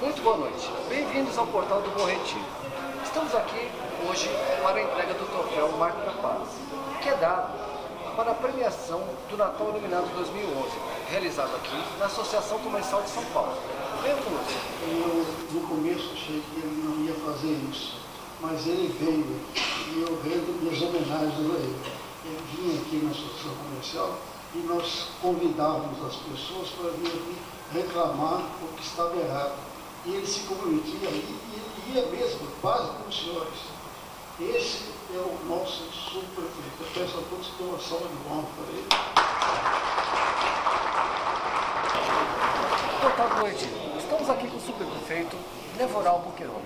Muito boa noite. Bem-vindos ao portal do Bom Retiro. Estamos aqui hoje para a entrega do troféu Marco da Paz, que é dado para a premiação do Natal Iluminado 2011, realizado aqui na Associação Comercial de São Paulo. Conosco. Eu, no começo, achei que ele não ia fazer isso, mas ele veio e eu rendo minhas homenagens a ele. Ele vinha aqui na Associação Comercial e nós convidávamos as pessoas para vir aqui reclamar o que estava errado. E ele se comprometia e ele ia mesmo, quase como os senhores. Esse é o nosso subprefeito. Eu peço a todos que dêem uma salva de palmas para ele. Do Retiro. Estamos aqui com o subprefeito Levoral Boqueirão.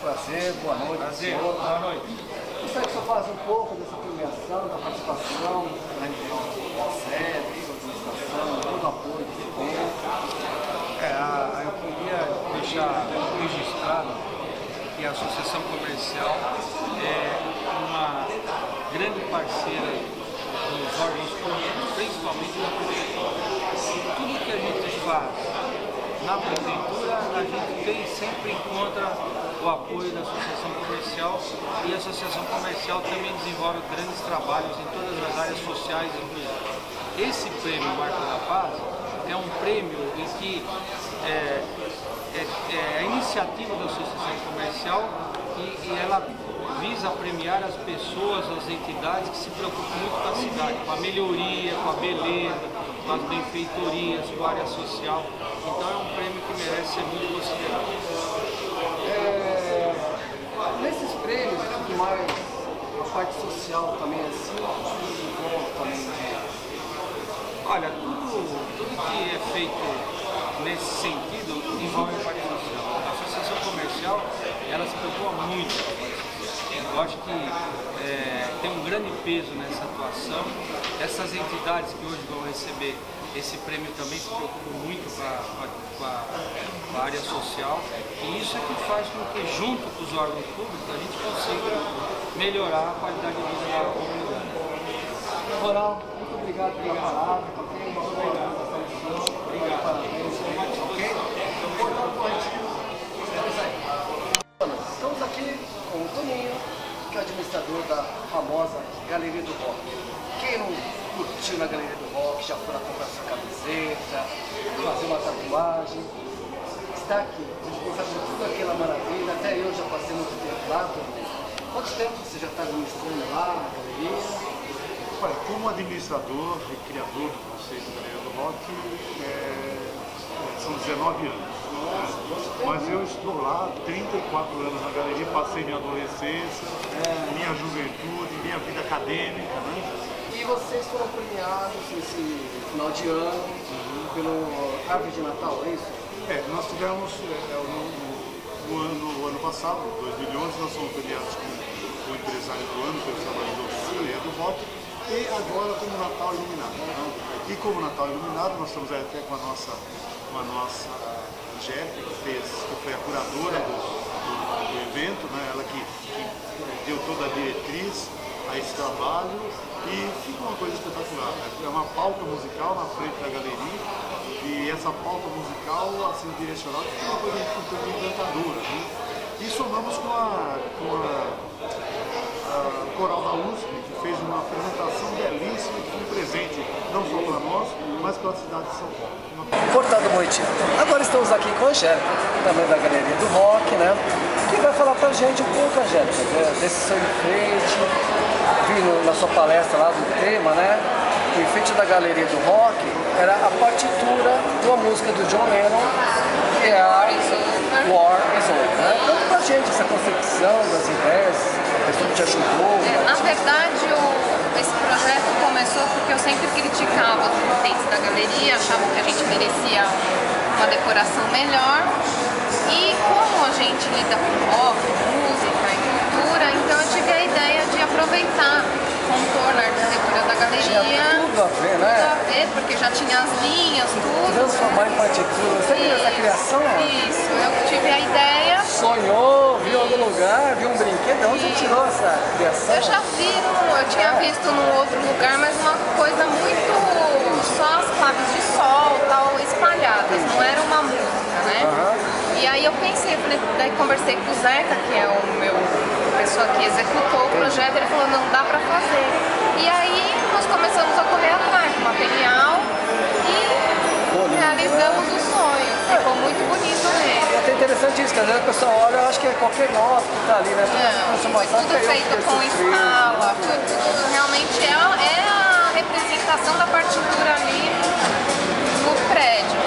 Prazer, boa noite. Prazer, boa noite. Gostaria que o senhor falasse um pouco dessa da participação na reunião da sede, da administração, todo o apoio que tem. É, a- eu queria deixar registrado que a Associação Comercial é uma grande parceira dos órgãos públicos, principalmente da prefeitura. Tudo que a gente faz na prefeitura, a gente tem, sempre encontra o apoio da Associação Comercial e a Associação Comercial também desenvolve grandes trabalhos em todas as áreas sociais, inclusive. Esse prêmio Marco da Paz é um prêmio em que é, é- é a iniciativa da Associação Comercial e, e ela visa premiar as pessoas, as entidades que se preocupam muito com a cidade, com a melhoria, com a beleza, com as benfeitorias, com a área social. Então é um prêmio que merece ser muito considerado. É, nesses prêmios e tudo mais, a parte social também é assim, tudo envolve também. né? Olha, tudo, tudo que é feito nesse sentido envolve a parte social. A associação comercial, ela se preocupa muito com. Eu acho que é, tem um grande peso nessa atuação. Essas entidades que hoje vão receber esse prêmio também se preocupam muito com a- com a área social. E isso é que faz com que, junto com os órgãos públicos, a gente consiga melhorar a qualidade de vida da comunidade. Levoral, muito obrigado pela palavra, obrigado pela. Obrigado. Estamos aí. Estamos aqui com o Toninho, que é administrador da famosa Galeria do Rock. Quem não curtiu na Galeria do Rock, já foi lá comprar sua camiseta, fazer uma tatuagem, está aqui, está fazendo tudo aquela maravilha, até eu já passei muito tempo lá, Toninho. Quanto tempo você já está administrando lá na galeria? Olha, como administrador e criador do conceito da Galeria do Rock, é, são 19 anos. né? Mas eu estou lá há 34 anos na galeria, passei minha adolescência, minha juventude, minha vida acadêmica. Né? E vocês foram premiados nesse final de ano pelo Árvore de Natal, é isso? É, nós tivemos, é, no, no ano, o ano passado, 2011, nós fomos premiados como o empresário do ano pelo trabalhador da Galeria do Rock e agora como Natal Iluminado. né? E como Natal Iluminado, nós estamos até com a nossa, com a nossa Angélica, que, fez, que foi a curadora do, do- do evento, né? ela que, que deu toda a diretriz a esse trabalho e fica uma coisa espetacular. né? É uma pauta musical na frente da galeria e essa pauta musical assim direcionada fica uma coisa um pouco encantadora. Né? E somamos com a, com a, a Coral da USP, que fez uma apresentação belíssima, que foi um presente não só para nós, mas para a cidade de São Paulo. Uma Portal do Boitinho. Agora estamos aqui com a Angélica, também da Galeria do Rock, né? Que vai falar pra gente um pouco, Angélica, de- desse seu enfeite. Vi na sua palestra lá do tema, né? O enfeite da Galeria do Rock era a partitura de uma música do John Lennon, que é War is Over. Né? Conta pra gente essa concepção das ideias, a pessoa que te ajudou. É, Na verdade, o- esse projeto começou porque eu sempre criticava os enfeites da galeria, achava que a gente merecia uma decoração melhor. E como a gente lida com rock, música e cultura, então eu tive a ideia de aproveitar o contorno, a arquitetura da Tinha galeria. tudo a ver, a né? porque já tinha as linhas, tudo. Transformar em partitura. Você fez essa criação? Isso, eu tive a ideia. sonhou, viu algum lugar, viu um brinquedo, de onde você tirou essa criação? Eu já vi, eu tinha visto num outro lugar, mas uma coisa muito. só as claves de sol tal, espalhadas, não era uma música, conversei com o Zeca, que é o meu a pessoa que executou o projeto, ele falou, não dá pra fazer. Interessante isso, que às vezes a pessoa olha, eu acho que é qualquer nota que está ali, né? Essa Não, foi tudo eu feito com escala, tudo, realmente é, a- é a representação da partitura ali no prédio.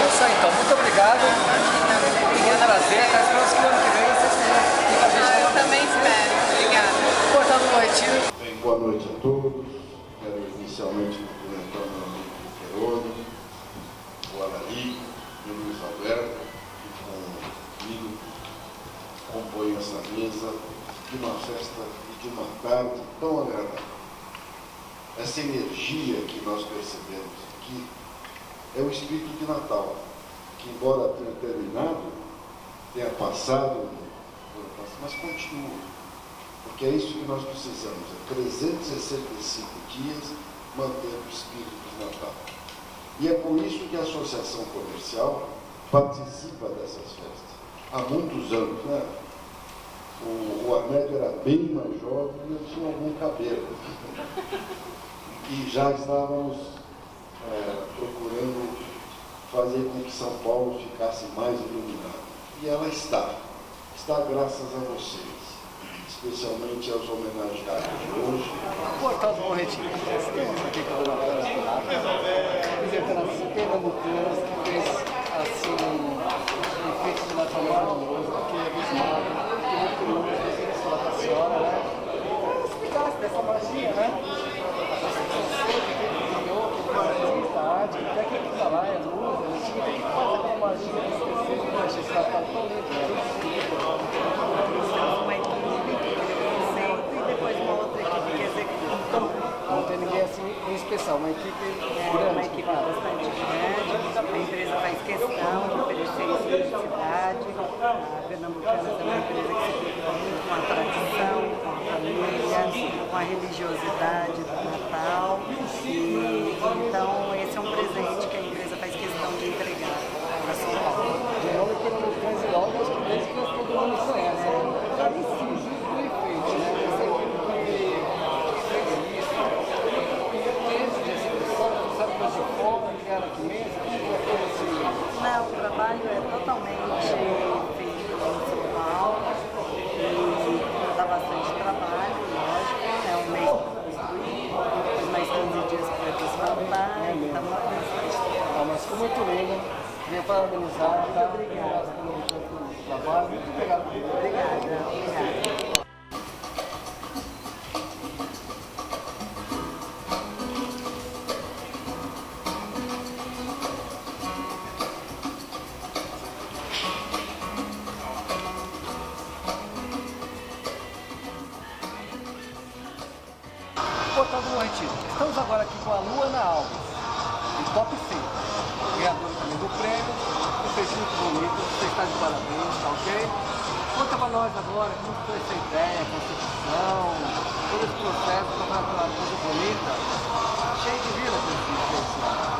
É isso aí, então. Muito obrigado. Obrigado prazer. Tá esperando que é o espírito de Natal, que embora tenha terminado, tenha passado, mas continua. Porque é isso que nós precisamos, é 365 dias mantendo o espírito de Natal. E é por isso que a Associação Comercial participa dessas festas. Há muitos anos, né? O, o era bem mais jovem e eu tinha algum cabelo. E já estávamos é, procurando fazer com que São Paulo ficasse mais iluminado. E ela está. Está graças a vocês especialmente aos homenageados de hoje. Cortado no retiro. Estamos aqui com a dona representando as pernambucanas que fez assim um efeito de Natal maravilhoso, porque é abismado, fiquei muito curioso de falar com a senhora, né? Explicasse dessa magia, né? Essa pessoa que criou, que faz a arte, até que fica lá, luz, a gente tem que fazer aquela magia de esquecer de deixar esse Natal tão lindo, né? uma e depois uma outra equipe que executa. Não tem ninguém assim em especial, uma equipe É grande. uma equipe bastante grande, a empresa faz questão de oferecer isso para a cidade. A Pernambucanas é uma empresa que se preocupa muito com a tradição, com a família, com a religiosidade do Natal. E, então esse é um presente que a empresa faz questão de entregar para São Paulo. De nome que não faz logo, acho que desde que todo mundo conhece. né? Já decidi o efeito, né? Essa equipe que fez isso, esse de execução, não sabe coisa de fora, que era aqui mesmo, que foi coisa assim. Não, o trabalho é totalmente feito em São Paulo e dá bastante trabalho, lógico, é um mês para construir, depois mais 15 dias para desmontar, então é bastante trabalho. Ah, mas ficou muito lindo. Queria parabenizar, tá? Obrigado pelo trabalho. Muito obrigado. Obrigada, obrigada. Do. Estamos agora aqui com a Luana Alves, do Top 100, ganhadora também do prêmio. Você fez muito bonito, você está de parabéns, tá ok? Conta pra nós agora como foi essa ideia, concepção, todo esse processo para aquela coisa bonita, cheio de vida que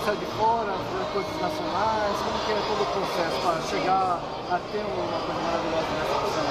trouxe de fora, coisas nacionais, como que é todo o processo para chegar a ter uma coisa maravilhosa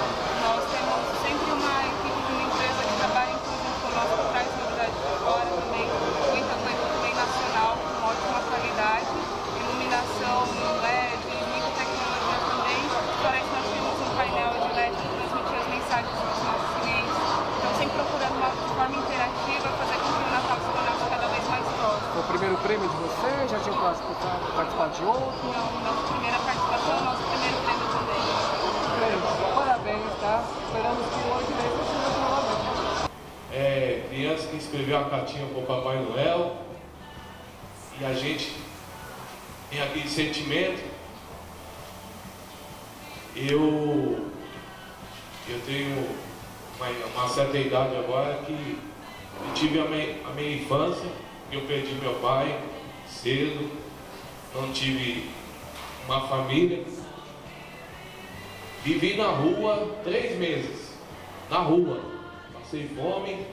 Participado participado de outro? Então, nossa primeira participação, nosso primeiro prêmio também. Prêmio. Parabéns, tá? Esperamos que o ano que vem você seja novamente. é, criança que escreveu a cartinha para o Papai Noel e a gente tem aquele sentimento. Eu, eu tenho uma, uma certa idade agora que eu tive a minha, a minha infância eu perdi meu pai cedo, não tive uma família. Vivi na rua três meses, na rua. Passei fome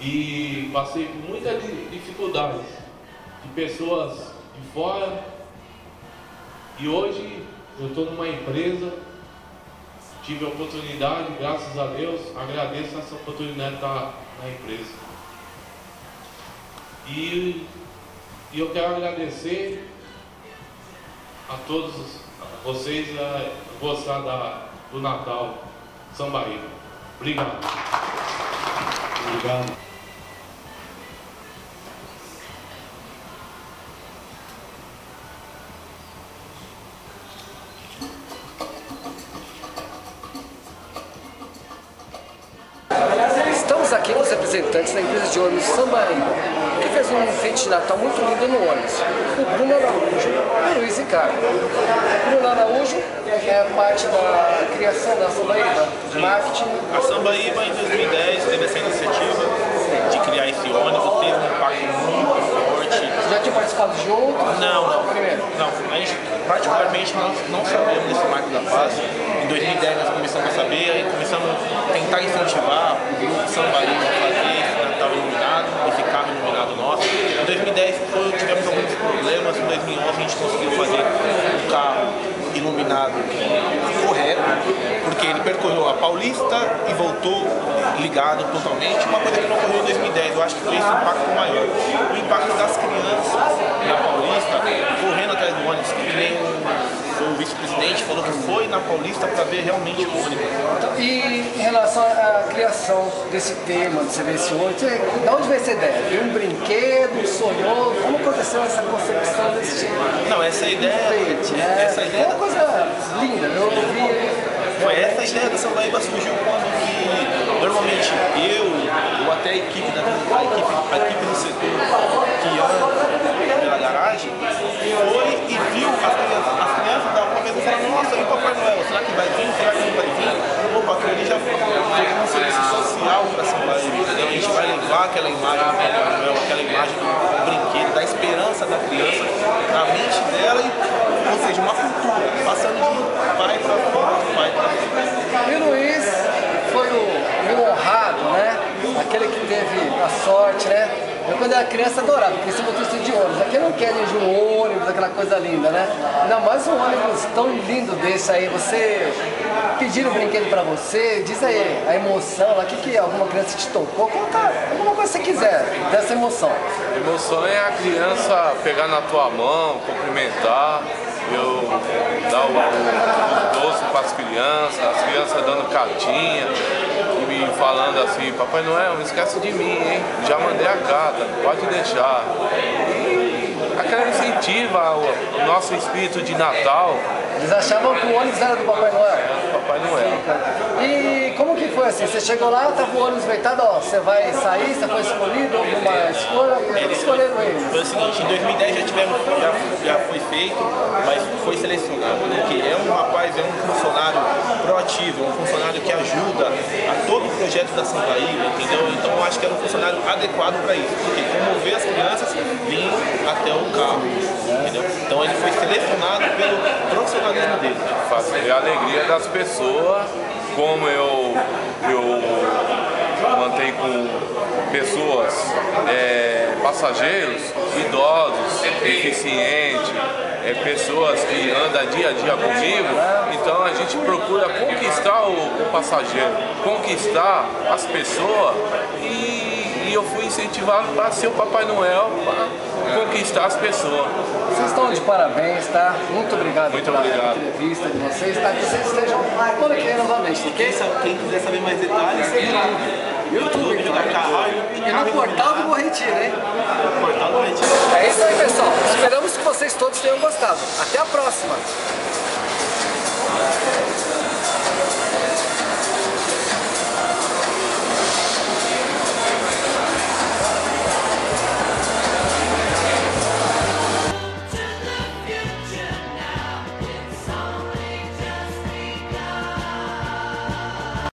e passei por muitas dificuldades de pessoas de fora. E hoje eu estou numa empresa, tive a oportunidade, graças a Deus, agradeço essa oportunidade de estar na empresa. E, e eu quero agradecer a todos vocês a gostar da, do Natal São Bahia. Obrigado. Obrigado. Representantes da empresa de ônibus Sambaí, que fez um enfeite de Natal muito lindo no ônibus. O Bruno Araújo e o Luiz Ricardo. O Bruno Araújo é parte da criação da Sambaíba, de marketing. A Sambaíba em 2010 teve essa iniciativa de criar esse ônibus, teve um impacto muito forte. Você já tinha participado de outro? Não, não. Primeiro? Não, a gente particularmente nós não sabemos desse marco da paz. Em 2010 nós começamos a saber e começamos a tentar incentivar o grupo Sambaí a fazer esse Natal iluminado, esse carro iluminado nosso. Em 2010 foi, tivemos alguns problemas, em 2011 a gente conseguiu fazer um carro iluminado correto, porque Paulista e voltou ligado totalmente, uma coisa que não ocorreu em 2010, eu acho que foi esse impacto maior. O impacto das crianças na Paulista, correndo atrás do ônibus, que nem o vice-presidente falou que foi na Paulista para ver realmente o ônibus. E em relação à criação desse tema, de você ver esse ônibus, você- de onde veio essa ideia? Um brinquedo, sonhou? Como aconteceu essa concepção desse tipo? Não, essa ideia, né? essa ideia uma coisa linda, essa ideia da Sambaíba surgiu quando que normalmente eu ou até a equipe da a equipe, a equipe do setor que anda pela garagem foi e viu as crianças, as crianças vez e falaram, nossa, e o Papai Noel, será que vai vir? Será que não vai vir? Opa, aquilo ali já foi um serviço social para Sambaíba, entendeu? A gente vai levar aquela imagem do Papai Noel, aquela imagem do brinquedo, da esperança da criança, na mente dela, e, ou seja, uma cultura, passando de pai para filho, de pai para E o Luiz foi o, o honrado, né? Aquele que teve a sorte, né? Eu quando era criança adorava, porque esse motorista de ônibus. Aqui não quero dirigir um ônibus, aquela coisa linda, né? Ainda mais um ônibus tão lindo desse aí. Você pediram um brinquedo pra você, diz aí a emoção o que, que alguma criança te tocou, conta alguma coisa que você quiser dessa emoção. A emoção é a criança pegar na tua mão, cumprimentar, eu dar o, o doce para as crianças, as crianças dando cartinha e falando assim, Papai Noel, não esquece de mim, hein? Já mandei a carta, pode deixar. E aquela incentiva o, o nosso espírito de Natal, Eles achavam que o ônibus era do Papai Noel. Papai Noel. E como que foi assim? Você chegou lá, tava o ônibus veitado, ó, você vai sair, você foi escolhido, alguma escolha? Como é que escolheram ele? Foi o seguinte, em 2010 já tivemos, já, já foi feito, mas foi selecionado, né? Que é um rapaz, é um funcionário proativo, é um funcionário que ajuda a todo o projeto da Sambaíba, entendeu? Então eu acho que era um funcionário adequado para isso, porque promover as crianças vindo até o carro, entendeu? Então ele foi selecionado pelo profissionalismo dele. fazer a alegria das pessoas, como eu, eu mantenho com pessoas, é, passageiros, idosos, deficientes, é, pessoas que andam dia a dia comigo, então a gente procura conquistar o, o passageiro, conquistar as pessoas e, e eu fui incentivado para ser o Papai Noel, para conquistar as pessoas. Vocês estão de parabéns, tá? Muito obrigado Muito pela obrigado. entrevista de vocês, tá? Que vocês estejam quando aqui novamente, Quem, sabe- quem quiser saber mais detalhes, YouTube, YouTube, E no portal do Borretiro, hein? portal do Retiro. É isso aí, pessoal. Esperamos que vocês todos tenham gostado. Até a próxima.